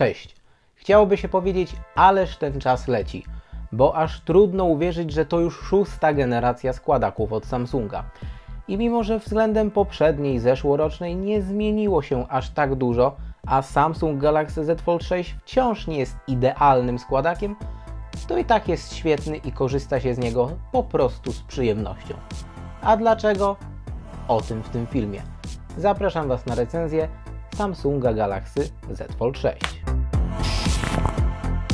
Cześć. Chciałoby się powiedzieć, ależ ten czas leci, bo aż trudno uwierzyć, że to już szósta generacja składaków od Samsunga. I mimo, że względem poprzedniej, zeszłorocznej nie zmieniło się aż tak dużo, a Samsung Galaxy Z Fold 6 wciąż nie jest idealnym składakiem, to i tak jest świetny i korzysta się z niego po prostu z przyjemnością. A dlaczego? O tym w tym filmie. Zapraszam Was na recenzję Samsunga Galaxy Z Fold 6.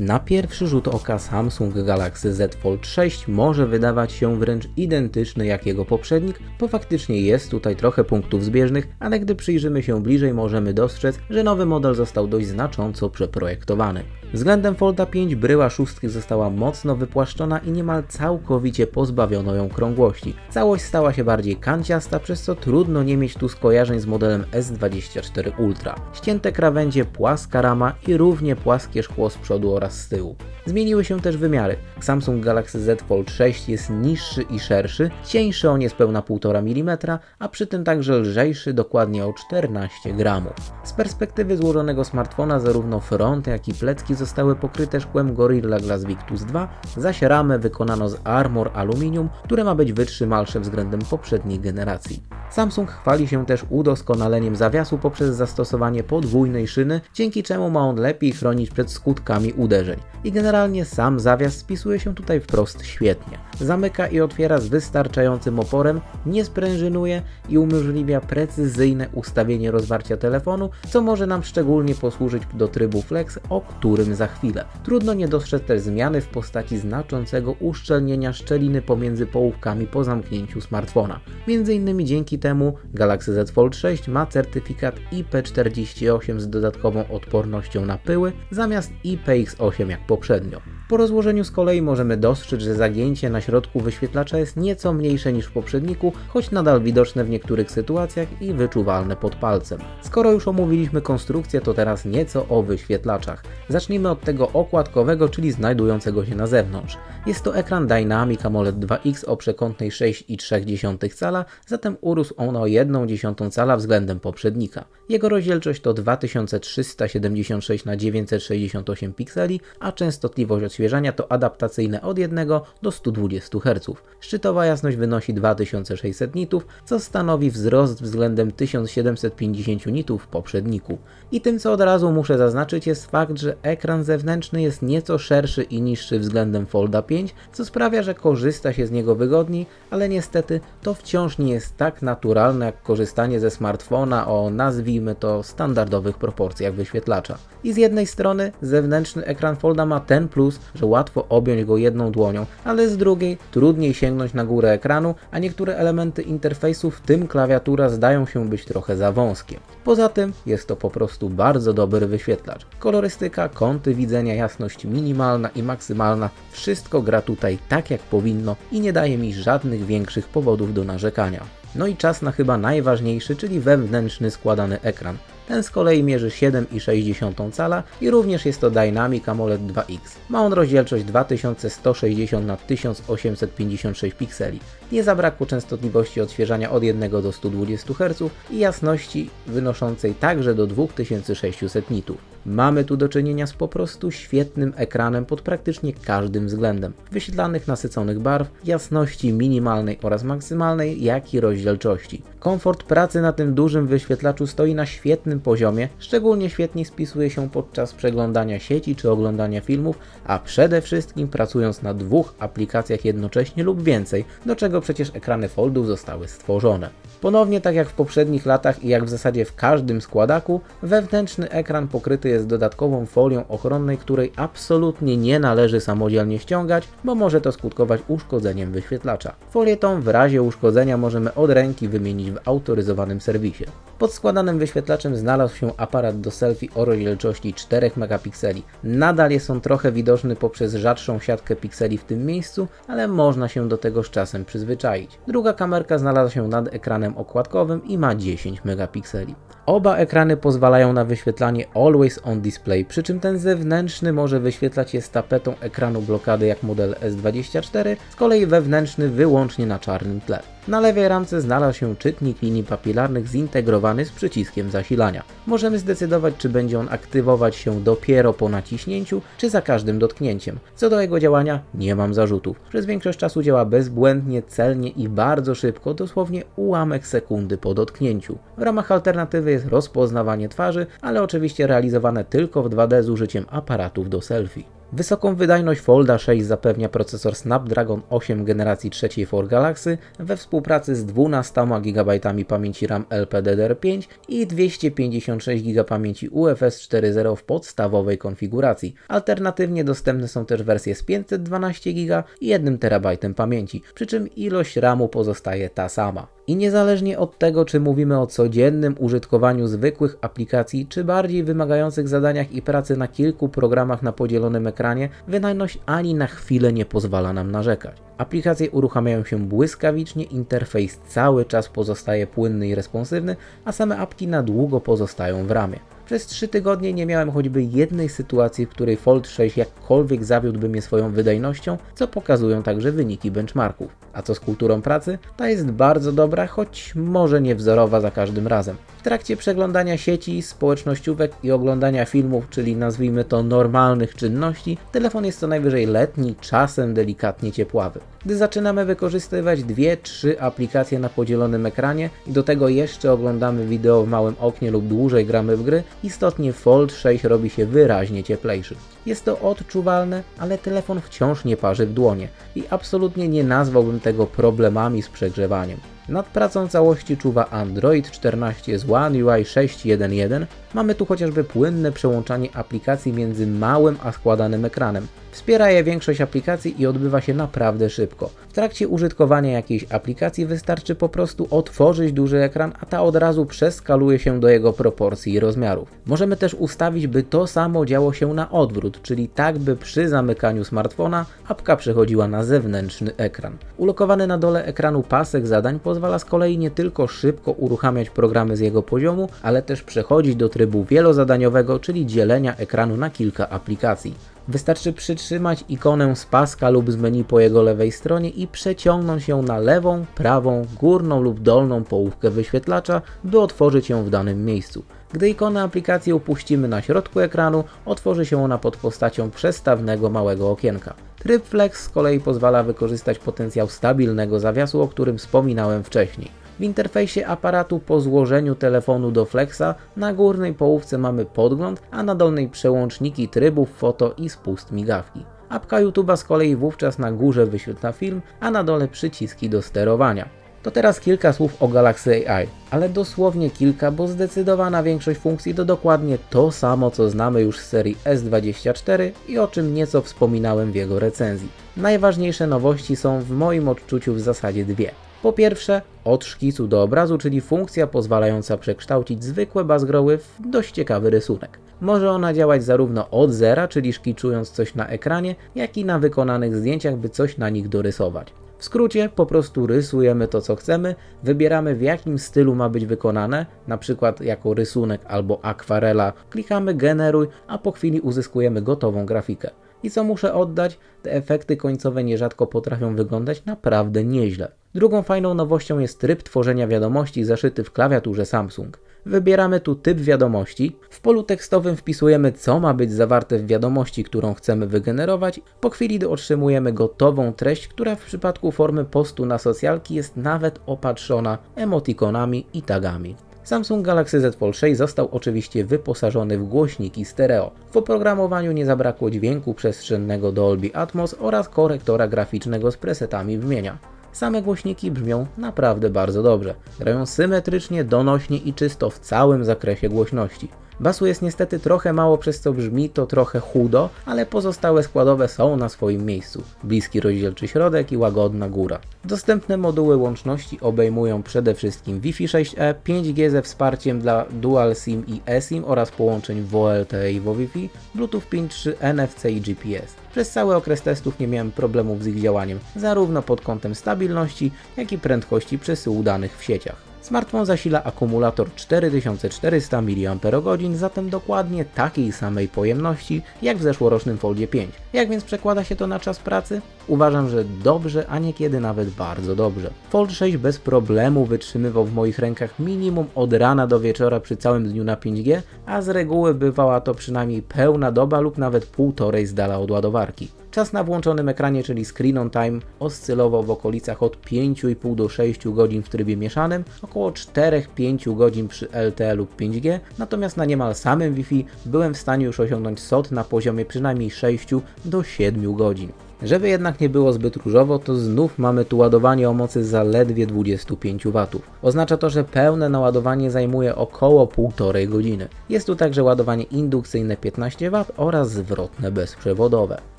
Na pierwszy rzut oka Samsung Galaxy Z Fold 6 może wydawać się wręcz identyczny jak jego poprzednik, bo faktycznie jest tutaj trochę punktów zbieżnych, ale gdy przyjrzymy się bliżej możemy dostrzec, że nowy model został dość znacząco przeprojektowany. Względem Folda 5 bryła szóstki została mocno wypłaszczona i niemal całkowicie pozbawiono ją krągłości. Całość stała się bardziej kanciasta, przez co trudno nie mieć tu skojarzeń z modelem S24 Ultra. Ścięte krawędzie, płaska rama i równie płaskie szkło z przodu oraz z tyłu. Zmieniły się też wymiary. Samsung Galaxy Z Fold 6 jest niższy i szerszy, cieńszy o niespełna 1,5 mm, a przy tym także lżejszy dokładnie o 14 gramów. Z perspektywy złożonego smartfona zarówno front jak i plecki zostały pokryte szkłem Gorilla Glass Victus 2, zaś ramę wykonano z Armor Aluminium, które ma być wytrzymalsze względem poprzedniej generacji. Samsung chwali się też udoskonaleniem zawiasu poprzez zastosowanie podwójnej szyny, dzięki czemu ma on lepiej chronić przed skutkami uderzeń. I generalnie sam zawias spisuje się tutaj wprost świetnie. Zamyka i otwiera z wystarczającym oporem, nie sprężynuje i umożliwia precyzyjne ustawienie rozwarcia telefonu, co może nam szczególnie posłużyć do trybu Flex, o którym za chwilę. Trudno nie dostrzec też zmiany w postaci znaczącego uszczelnienia szczeliny pomiędzy połówkami po zamknięciu smartfona. Między innymi dzięki temu Galaxy Z Fold 6 ma certyfikat IP48 z dodatkową odpornością na pyły zamiast IPX8 jak poprzednio. Po rozłożeniu z kolei możemy dostrzec, że zagięcie na środku wyświetlacza jest nieco mniejsze niż w poprzedniku, choć nadal widoczne w niektórych sytuacjach i wyczuwalne pod palcem. Skoro już omówiliśmy konstrukcję, to teraz nieco o wyświetlaczach. Zacznijmy od tego okładkowego, czyli znajdującego się na zewnątrz. Jest to ekran Dynamic AMOLED 2X o przekątnej 6,3 cala, zatem urósł on o 1,1 cala względem poprzednika. Jego rozdzielczość to 2376 na 968 pikseli, a częstotliwość odświeżania to adaptacyjne od 1 do 120 Hz. Szczytowa jasność wynosi 2600 nitów, co stanowi wzrost względem 1750 nitów w poprzedniku. I tym co od razu muszę zaznaczyć jest fakt, że ekran zewnętrzny jest nieco szerszy i niższy względem Folda 5, co sprawia, że korzysta się z niego wygodniej, ale niestety to wciąż nie jest tak naturalne jak korzystanie ze smartfona o nazwijmy to standardowych proporcjach wyświetlacza. I z jednej strony zewnętrzny ekran Folda ma ten plus, że łatwo objąć go jedną dłonią, ale z drugiej trudniej sięgnąć na górę ekranu, a niektóre elementy interfejsu, w tym klawiatura, zdają się być trochę za wąskie. Poza tym jest to po prostu bardzo dobry wyświetlacz. Kolorystyka, kąty widzenia, jasność minimalna i maksymalna, wszystko gra tutaj tak jak powinno i nie daje mi żadnych większych powodów do narzekania. No i czas na chyba najważniejszy, czyli wewnętrzny składany ekran. Ten z kolei mierzy 7,6 cala i również jest to Dynamic AMOLED 2X. Ma on rozdzielczość 2160 na 1856 pikseli. Nie zabrakło częstotliwości odświeżania od 1 do 120 Hz i jasności wynoszącej także do 2600 nitów. Mamy tu do czynienia z po prostu świetnym ekranem pod praktycznie każdym względem. Wyświetlanych nasyconych barw, jasności minimalnej oraz maksymalnej, jak i rozdzielczości. Komfort pracy na tym dużym wyświetlaczu stoi na świetnym poziomie, szczególnie świetnie spisuje się podczas przeglądania sieci czy oglądania filmów, a przede wszystkim pracując na dwóch aplikacjach jednocześnie lub więcej, do czego przecież ekrany foldów zostały stworzone. Ponownie tak jak w poprzednich latach i jak w zasadzie w każdym składaku, wewnętrzny ekran pokryty jest dodatkową folią ochronnej, której absolutnie nie należy samodzielnie ściągać, bo może to skutkować uszkodzeniem wyświetlacza. Folię tą w razie uszkodzenia możemy od ręki wymienić w autoryzowanym serwisie. Pod składanym wyświetlaczem znalazł się aparat do selfie o rozdzielczości 4 megapikseli. Nadal jest on trochę widoczny poprzez rzadszą siatkę pikseli w tym miejscu, ale można się do tego z czasem przyzwyczaić. Druga kamerka znalazła się nad ekranem okładkowym i ma 10 megapikseli. Oba ekrany pozwalają na wyświetlanie Always on Display, przy czym ten zewnętrzny może wyświetlać je z tapetą ekranu blokady jak model S24, z kolei wewnętrzny wyłącznie na czarnym tle. Na lewej ramce znalazł się czytnik linii papilarnych zintegrowany z przyciskiem zasilania. Możemy zdecydować, czy będzie on aktywować się dopiero po naciśnięciu, czy za każdym dotknięciem. Co do jego działania, nie mam zarzutów. Przez większość czasu działa bezbłędnie, celnie i bardzo szybko, dosłownie ułamek sekundy po dotknięciu. W ramach alternatywy jest rozpoznawanie twarzy, ale oczywiście realizowane tylko w 2D z użyciem aparatów do selfie. Wysoką wydajność Folda 6 zapewnia procesor Snapdragon 8 generacji trzeciej for Galaxy we współpracy z 12 GB pamięci RAM LPDDR5 i 256 GB pamięci UFS 4.0 w podstawowej konfiguracji. Alternatywnie dostępne są też wersje z 512 GB i 1 TB pamięci, przy czym ilość RAMu pozostaje ta sama. I niezależnie od tego, czy mówimy o codziennym użytkowaniu zwykłych aplikacji, czy bardziej wymagających zadaniach i pracy na kilku programach na podzielonym ekranie, wydajność ani na chwilę nie pozwala nam narzekać. Aplikacje uruchamiają się błyskawicznie, interfejs cały czas pozostaje płynny i responsywny, a same apki na długo pozostają w ramie. Przez 3 tygodnie nie miałem choćby jednej sytuacji, w której Fold 6 jakkolwiek zawiódłby mnie swoją wydajnością, co pokazują także wyniki benchmarków. A co z kulturą pracy? Ta jest bardzo dobra, choć może nie wzorowa za każdym razem. W trakcie przeglądania sieci, społecznościówek i oglądania filmów, czyli nazwijmy to normalnych czynności, telefon jest co najwyżej letni, czasem delikatnie ciepławy. Gdy zaczynamy wykorzystywać 2-3 aplikacje na podzielonym ekranie i do tego jeszcze oglądamy wideo w małym oknie lub dłużej gramy w gry, istotnie Fold 6 robi się wyraźnie cieplejszy. Jest to odczuwalne, ale telefon wciąż nie parzy w dłonie i absolutnie nie nazwałbym tego problemami z przegrzewaniem. Nad pracą całości czuwa Android 14 z One UI 6.1.1. Mamy tu chociażby płynne przełączanie aplikacji między małym a składanym ekranem. Wspiera je większość aplikacji i odbywa się naprawdę szybko. W trakcie użytkowania jakiejś aplikacji wystarczy po prostu otworzyć duży ekran, a ta od razu przeskaluje się do jego proporcji i rozmiarów. Możemy też ustawić, by to samo działo się na odwrót, czyli tak, by przy zamykaniu smartfona apka przechodziła na zewnętrzny ekran. Ulokowany na dole ekranu pasek zadań pozwala z kolei nie tylko szybko uruchamiać programy z jego poziomu, ale też przechodzić do trybu wielozadaniowego, czyli dzielenia ekranu na kilka aplikacji. Wystarczy przytrzymać ikonę z paska lub z menu po jego lewej stronie i przeciągnąć ją na lewą, prawą, górną lub dolną połówkę wyświetlacza, by otworzyć ją w danym miejscu. Gdy ikonę aplikacji upuścimy na środku ekranu, otworzy się ona pod postacią przestawnego małego okienka. Tryb Flex z kolei pozwala wykorzystać potencjał stabilnego zawiasu, o którym wspominałem wcześniej. W interfejsie aparatu po złożeniu telefonu do Flexa na górnej połówce mamy podgląd, a na dolnej przełączniki trybów, foto i spust migawki. Apka YouTube'a z kolei wówczas na górze wyświetla film, a na dole przyciski do sterowania. To teraz kilka słów o Galaxy AI, ale dosłownie kilka, bo zdecydowana większość funkcji to dokładnie to samo, co znamy już z serii S24 i o czym nieco wspominałem w jego recenzji. Najważniejsze nowości są w moim odczuciu w zasadzie dwie. Po pierwsze, od szkicu do obrazu, czyli funkcja pozwalająca przekształcić zwykłe bazgroły w dość ciekawy rysunek. Może ona działać zarówno od zera, czyli szkiczując coś na ekranie, jak i na wykonanych zdjęciach, by coś na nich dorysować. W skrócie po prostu rysujemy to co chcemy, wybieramy w jakim stylu ma być wykonane, na przykład jako rysunek albo akwarela, klikamy generuj, a po chwili uzyskujemy gotową grafikę. I co muszę oddać, te efekty końcowe nierzadko potrafią wyglądać naprawdę nieźle. Drugą fajną nowością jest tryb tworzenia wiadomości zaszyty w klawiaturze Samsung. Wybieramy tu typ wiadomości, w polu tekstowym wpisujemy co ma być zawarte w wiadomości, którą chcemy wygenerować, po chwili otrzymujemy gotową treść, która w przypadku formy postu na socjalki jest nawet opatrzona emotikonami i tagami. Samsung Galaxy Z Fold 6 został oczywiście wyposażony w głośniki stereo. W oprogramowaniu nie zabrakło dźwięku przestrzennego Dolby Atmos oraz korektora graficznego z presetami brzmienia. Same głośniki brzmią naprawdę bardzo dobrze. Grają symetrycznie, donośnie i czysto w całym zakresie głośności. Basu jest niestety trochę mało, przez co brzmi to trochę chudo, ale pozostałe składowe są na swoim miejscu. Bliski rozdzielczy środek i łagodna góra. Dostępne moduły łączności obejmują przede wszystkim Wi-Fi 6E, 5G ze wsparciem dla Dual SIM i eSIM oraz połączeń VoLTE i VoWiFi, Bluetooth 5.3, NFC i GPS. Przez cały okres testów nie miałem problemów z ich działaniem, zarówno pod kątem stabilności, jak i prędkości przesyłu danych w sieciach. Smartfon zasila akumulator 4400 mAh, zatem dokładnie takiej samej pojemności jak w zeszłorocznym Foldzie 5. Jak więc przekłada się to na czas pracy? Uważam, że dobrze, a niekiedy nawet bardzo dobrze. Fold 6 bez problemu wytrzymywał w moich rękach minimum od rana do wieczora przy całym dniu na 5G, a z reguły bywała to przynajmniej pełna doba lub nawet półtorej z dala od ładowarki. Czas na włączonym ekranie, czyli screen on time, oscylował w okolicach od 5,5 do 6 godzin w trybie mieszanym, około 4-5 godzin przy LTE lub 5G, natomiast na niemal samym Wi-Fi byłem w stanie już osiągnąć SOT na poziomie przynajmniej 6 do 7 godzin. Żeby jednak nie było zbyt różowo, to znów mamy tu ładowanie o mocy zaledwie 25 W. Oznacza to, że pełne naładowanie zajmuje około 1,5 godziny. Jest tu także ładowanie indukcyjne 15 W oraz zwrotne bezprzewodowe.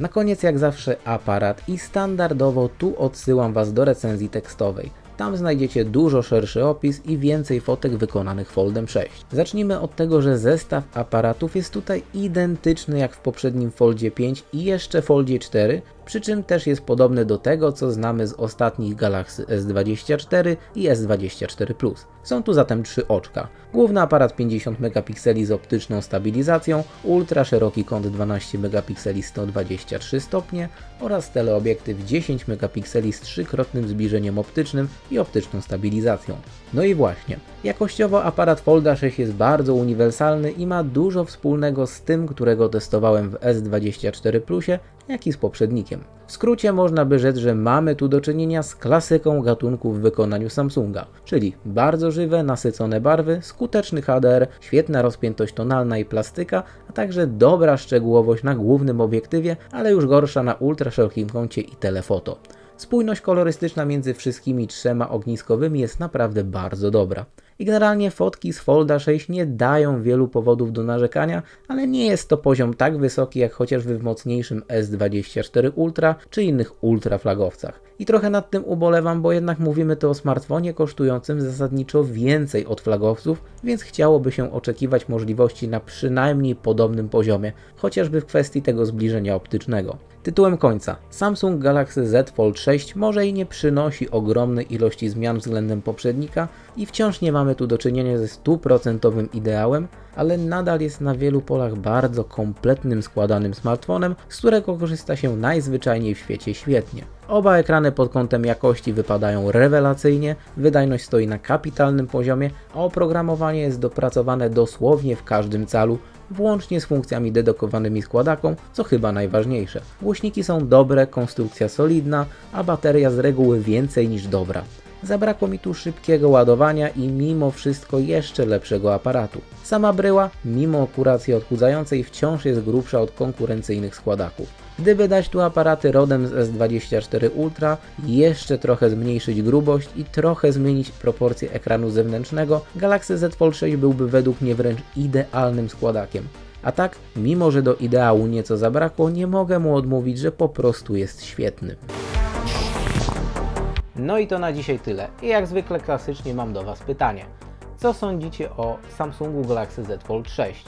Na koniec jak zawsze aparat i standardowo tu odsyłam Was do recenzji tekstowej. Tam znajdziecie dużo szerszy opis i więcej fotek wykonanych Foldem 6. Zacznijmy od tego, że zestaw aparatów jest tutaj identyczny jak w poprzednim Foldzie 5 i jeszcze Foldzie 4, przy czym też jest podobny do tego, co znamy z ostatnich Galaxy S24 i S24 Plus. Są tu zatem trzy oczka. Główny aparat 50 megapikseli z optyczną stabilizacją, ultra szeroki kąt 12 megapikseli 123 stopnie oraz teleobiektyw 10 megapikseli z trzykrotnym zbliżeniem optycznym i optyczną stabilizacją. No i właśnie, jakościowo aparat Folda 6 jest bardzo uniwersalny i ma dużo wspólnego z tym, którego testowałem w S24 Plusie jak i z poprzednikiem. W skrócie można by rzec, że mamy tu do czynienia z klasyką gatunku w wykonaniu Samsunga, czyli bardzo żywe, nasycone barwy, skuteczny HDR, świetna rozpiętość tonalna i plastyka, a także dobra szczegółowość na głównym obiektywie, ale już gorsza na ultra szerokim kącie i telefoto. Spójność kolorystyczna między wszystkimi trzema ogniskowymi jest naprawdę bardzo dobra. I generalnie fotki z Folda 6 nie dają wielu powodów do narzekania, ale nie jest to poziom tak wysoki jak chociażby w mocniejszym S24 Ultra czy innych ultra flagowcach. I trochę nad tym ubolewam, bo jednak mówimy tu o smartfonie kosztującym zasadniczo więcej od flagowców, więc chciałoby się oczekiwać możliwości na przynajmniej podobnym poziomie, chociażby w kwestii tego zbliżenia optycznego. Tytułem końca. Samsung Galaxy Z Fold 6 może i nie przynosi ogromnej ilości zmian względem poprzednika i wciąż nie mamy tu do czynienia ze stuprocentowym ideałem, ale nadal jest na wielu polach bardzo kompletnym składanym smartfonem, z którego korzysta się najzwyczajniej w świecie świetnie. Oba ekrany pod kątem jakości wypadają rewelacyjnie, wydajność stoi na kapitalnym poziomie, a oprogramowanie jest dopracowane dosłownie w każdym calu, włącznie z funkcjami dedykowanymi składakom, co chyba najważniejsze. Głośniki są dobre, konstrukcja solidna, a bateria z reguły więcej niż dobra. Zabrakło mi tu szybkiego ładowania i mimo wszystko jeszcze lepszego aparatu. Sama bryła, mimo kuracji odchudzającej, wciąż jest grubsza od konkurencyjnych składaków. Gdyby dać tu aparaty rodem z S24 Ultra, jeszcze trochę zmniejszyć grubość i trochę zmienić proporcje ekranu zewnętrznego, Galaxy Z Fold 6 byłby według mnie wręcz idealnym składakiem. A tak, mimo że do ideału nieco zabrakło, nie mogę mu odmówić, że po prostu jest świetny. No i to na dzisiaj tyle. I jak zwykle klasycznie mam do Was pytanie. Co sądzicie o Samsungu Galaxy Z Fold 6?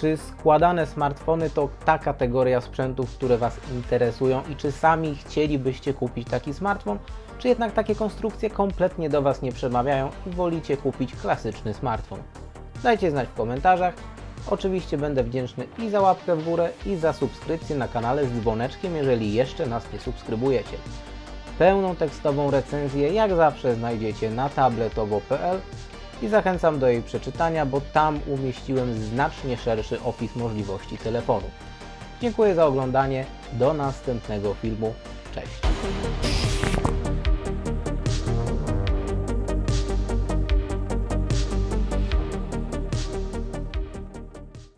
Czy składane smartfony to ta kategoria sprzętów, które Was interesują i czy sami chcielibyście kupić taki smartfon? Czy jednak takie konstrukcje kompletnie do Was nie przemawiają i wolicie kupić klasyczny smartfon? Dajcie znać w komentarzach. Oczywiście będę wdzięczny i za łapkę w górę, i za subskrypcję na kanale z dzwoneczkiem, jeżeli jeszcze nas nie subskrybujecie. Pełną tekstową recenzję jak zawsze znajdziecie na tabletowo.pl i zachęcam do jej przeczytania, bo tam umieściłem znacznie szerszy opis możliwości telefonu. Dziękuję za oglądanie, do następnego filmu, cześć!